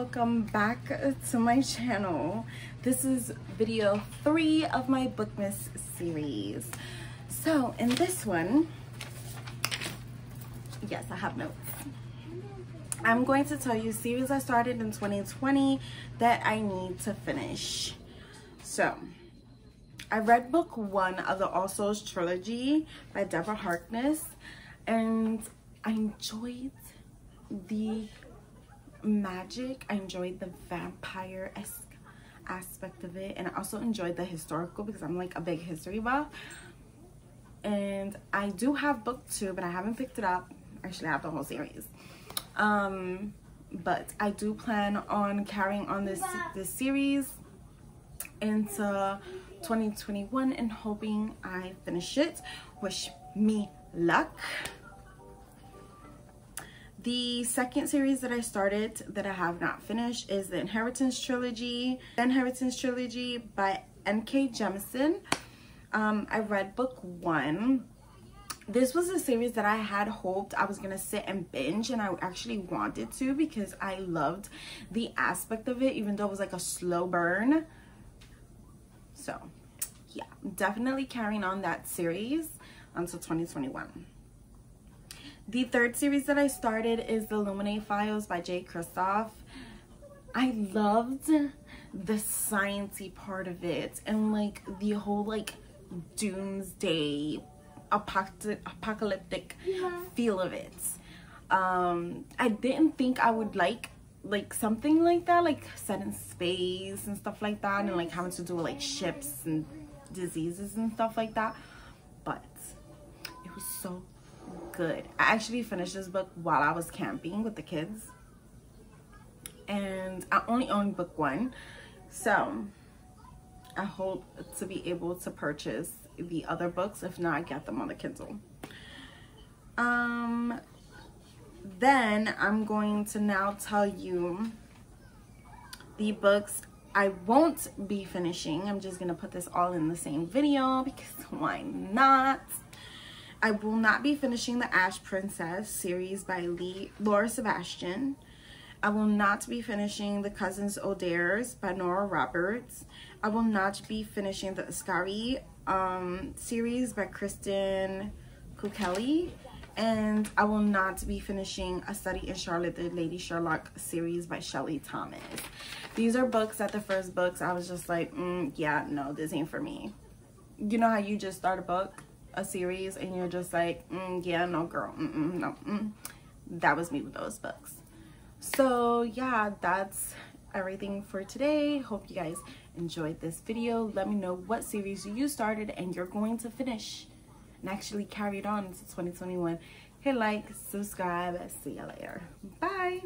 welcome back to my channel. This is video three of my bookmas series. So in this one yes i have notes. I'm going to tell you series i started in 2020 that i need to finish. So i read book one of the all souls trilogy by deborah harkness and i enjoyed the magic. I enjoyed the vampire-esque aspect of it. And I also enjoyed the historical because I'm like a big history buff. And I do have book two, but I haven't picked it up. Actually, I have the whole series. Um, but I do plan on carrying on this, this series into 2021 and hoping I finish it. Wish me luck. The second series that I started that I have not finished is the Inheritance Trilogy. The Inheritance Trilogy by N.K. Jemisin. Um, I read book one. This was a series that I had hoped I was going to sit and binge and I actually wanted to because I loved the aspect of it even though it was like a slow burn. So yeah, definitely carrying on that series until 2021. The third series that I started is the Illuminae Files by Jay Kristoff. I loved the sciencey part of it and like the whole like doomsday apocalyptic yeah. feel of it. Um, I didn't think I would like like something like that, like set in space and stuff like that, and like having to do with like ships and diseases and stuff like that. But it was so good. I actually finished this book while I was camping with the kids. And I only own book one. So I hope to be able to purchase the other books. If not, I get them on the Kindle. Um, then I'm going to now tell you the books I won't be finishing. I'm just going to put this all in the same video because why not? I will not be finishing the Ash Princess series by Lee, Laura Sebastian. I will not be finishing the Cousins O'Dwyers by Nora Roberts. I will not be finishing the Iskari um, series by Kristen Ciccarelli. And I will not be finishing A Study in Charlotte, the Lady Sherlock series by Sherry Thomas. These are books that the first books I was just like, mm, yeah, no, this ain't for me. You know how you just start a book a series and you're just like, mm, yeah, no, girl, mm -mm, no. Mm. That was me with those books. So yeah, that's everything for today. Hope you guys enjoyed this video. Let me know what series you started and you're going to finish and actually carry it on into 2021. Hit like, subscribe, see you later. Bye.